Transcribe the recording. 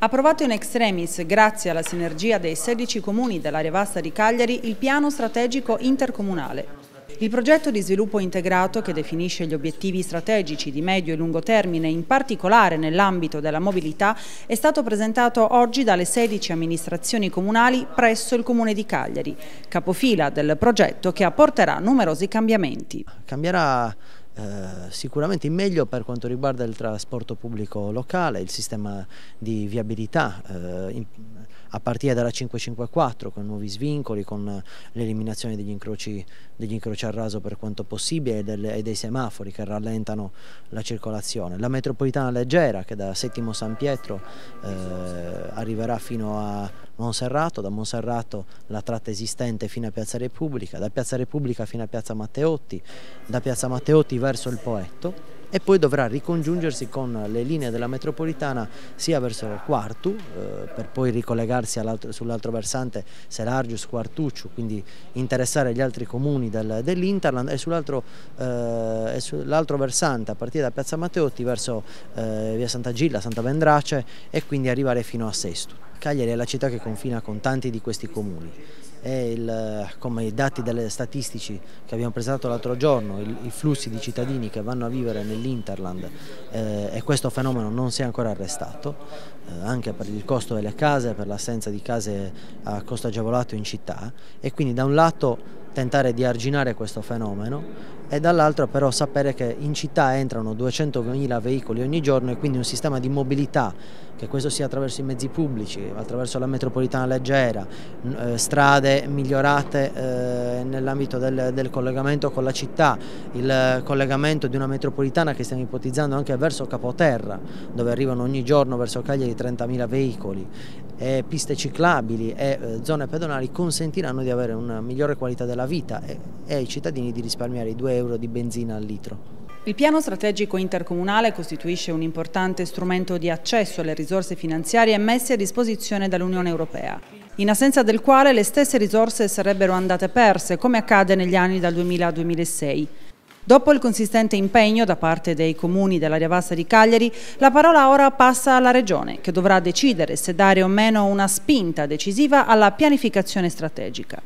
Approvato in extremis, grazie alla sinergia dei 16 comuni dell'area vasta di Cagliari, il piano strategico intercomunale. Il progetto di sviluppo integrato che definisce gli obiettivi strategici di medio e lungo termine, in particolare nell'ambito della mobilità, è stato presentato oggi dalle 16 amministrazioni comunali presso il Comune di Cagliari, capofila del progetto che apporterà numerosi cambiamenti. Cambierà eh, sicuramente meglio per quanto riguarda il trasporto pubblico locale, il sistema di viabilità eh, in, a partire dalla 554 con nuovi svincoli, con l'eliminazione degli incroci, degli incroci a raso per quanto possibile e, delle, e, dei semafori che rallentano la circolazione. La metropolitana leggera che da Settimo San Pietro eh, arriverà fino a Monserrato, da Monserrato la tratta esistente fino a Piazza Repubblica, da Piazza Repubblica fino a Piazza Matteotti, da Piazza Matteotti verso il Poetto e poi dovrà ricongiungersi con le linee della metropolitana sia verso Quartu eh, per poi ricollegarsi sull'altro versante Selargius, Quartucciu, quindi interessare gli altri comuni del, dell'Interland e sull'altro eh, sull versante a partire da Piazza Matteotti verso eh, via Santa Gilla, Santa Vendrace e quindi arrivare fino a Sesto. Cagliari è la città che confina con tanti di questi comuni. Il, come i dati statistici che abbiamo presentato l'altro giorno, il, i flussi di cittadini che vanno a vivere nell'Interland eh, e questo fenomeno non si è ancora arrestato, eh, anche per il costo delle case, per l'assenza di case a costo agevolato in città. E quindi da un lato tentare di arginare questo fenomeno e dall'altro però sapere che in città entrano 200.000 veicoli ogni giorno e quindi un sistema di mobilità, che questo sia attraverso i mezzi pubblici, attraverso la metropolitana leggera, eh, strade migliorate eh, nell'ambito del, del, collegamento con la città, il collegamento di una metropolitana che stiamo ipotizzando anche verso Capoterra, dove arrivano ogni giorno verso Cagliari 30.000 veicoli, e piste ciclabili e eh, zone pedonali consentiranno di avere una migliore qualità della vita e ai cittadini di risparmiare i 2 euro di benzina al litro. Il piano strategico intercomunale costituisce un importante strumento di accesso alle risorse finanziarie messe a disposizione dall'Unione Europea, in assenza del quale le stesse risorse sarebbero andate perse, come accade negli anni dal 2000 al 2006. Dopo il consistente impegno da parte dei comuni dell'area vasta di Cagliari, la parola ora passa alla Regione, che dovrà decidere se dare o meno una spinta decisiva alla pianificazione strategica.